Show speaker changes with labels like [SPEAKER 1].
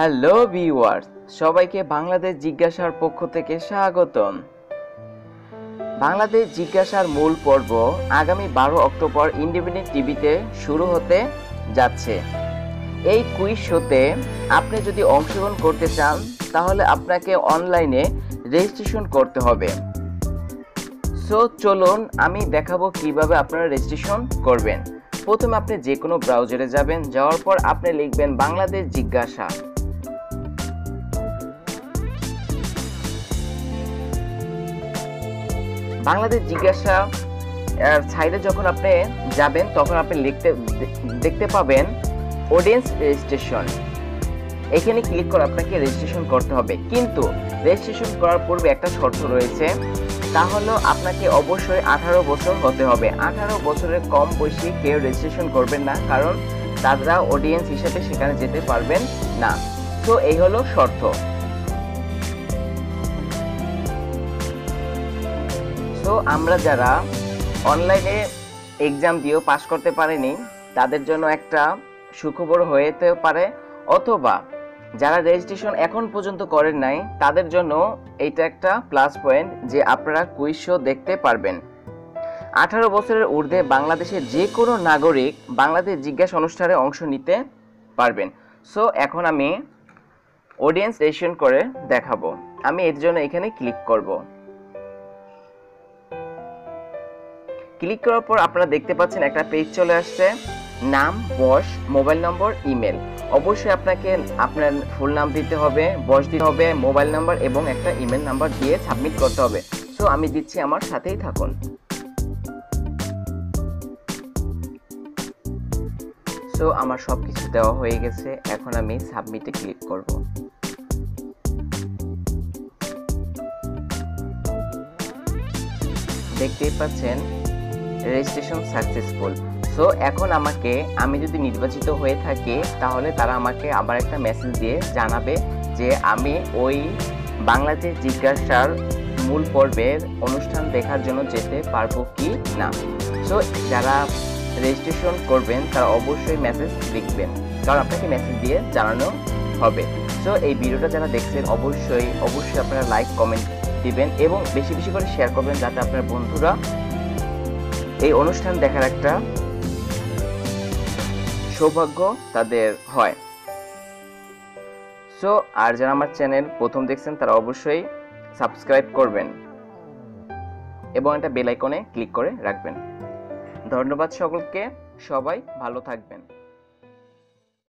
[SPEAKER 1] Hello viewers, সবাইকে বাংলাদেশ জিজ্ঞাসার পক্ষ থেকে স্বাগতম। বাংলাদেশ জিজ্ঞাসার মূল পর্ব আগামী বারো অক্টোবর ইন্ডিপেন্ডেন্ট টিভিতে শুরু হতে যাচ্ছে। এই কুইজ শোতে আপনি যদি অংশগ্রহণ করতে চান, তাহলে আপনাকে অনলাইনে রেজিস্ট্রেশন করতে হবে। সো চলুন, আমি দেখাবো কীভাবে আপনারা রেজিস্ট্রেশন করবেন। প্রথমে আপনি যে কোনো ব্রাউজারে যাবেন, যাওয়ার পর আপনি লিখবেন বাংলাদেশ জিজ্ঞাসা। বাংলাদেশ জিজ্ঞাসা সাইডে যখন আপনি যাবেন, তখন আপনি লিখতে, দেখতে পাবেন অডিয়েন্স রেজিস্ট্রেশন এখানে ক্লিক করে আপনাকে রেজিস্ট্রেশন করতে হবে। কিন্তু রেজিস্ট্রেশন করার পূর্বে একটা শর্ত রয়েছে। তা হলো আপনাকে অবশ্যই আঠারো বছর হতে হবে। আঠারো বছরের কম বয়সী কেউ রেজিস্ট্রেশন করবেন না, কারণ তারা অডিয়েন্স হিসেবে সেখানে যেতে পারবেন না। তো এই হলো শর্ত। আমরা যারা অনলাইনে এক্সাম দিয়েও পাশ করতে পারেনি, তাদের জন্য একটা সুখবর হয়েতেও পারে। অথবা যারা রেজিস্ট্রেশন এখন পর্যন্ত করেন নাই, তাদের জন্য এইটা একটা প্লাস পয়েন্ট যে আপনারা কুইজ শো দেখতে পারবেন। আঠারো বছরের ঊর্ধ্বে বাংলাদেশের যে কোনো নাগরিক বাংলাদেশ জিজ্ঞাসা অনুষ্ঠানে অংশ নিতে পারবেন। সো এখন আমি অডিয়েন্স রেজিস্ট্রেশন করে দেখাবো। আমি এর জন্য এখানে ক্লিক করব। ক্লিক করার পর আপনারা দেখতে পাচ্ছেন একটা পেজ চলে আসছে। নাম, বয়স, মোবাইল নম্বর ইমেল অবশ্যই আপনাকে আপনার ফুল নাম দিতে হবে, বয়স দিতে হবে, মোবাইল নাম্বার এবং একটা ইমেল নাম্বার দিয়ে সাবমিট করতে হবে। সো আমি দিচ্ছি আমার সাথেই থাকুন। সো আমার সব কিছু দেওয়া হয়ে গেছে। এখন আমি সাবমিটে ক্লিক করব। দেখতেই পাচ্ছেন রেজিস্ট্রেশন সাকসেসফুল। সো এখন আমাকে, আমি যদি নির্বাচিত হয়ে থাকি, তাহলে তারা আমাকে আবার একটা মেসেজ দিয়ে জানাবে যে আমি ওই বাংলাদেশ জিজ্ঞাসার মূল পর্বের অনুষ্ঠান দেখার জন্য যেতে পারব কি না। সো যারা রেজিস্ট্রেশন করবেন, তারা অবশ্যই মেসেজ লিখবেন। কারণ আপনাকে মেসেজ দিয়ে জানানো হবে। সো এই ভিডিওটা যারা দেখছেন, অবশ্যই অবশ্যই আপনারা লাইক কমেন্ট দিবেন এবং বেশি বেশি করে শেয়ার করবেন যাতে আপনার বন্ধুরা এই অনুষ্ঠান দেখার একটা সৌভাগ্য তাদের হয়। সো আর যারা আমার চ্যানেল প্রথম দেখছেন, তারা অবশ্যই সাবস্ক্রাইব করবেন এবং একটা বেল আইকনে ক্লিক করে রাখবেন। ধন্যবাদ সকলকে। সবাই ভালো থাকবেন।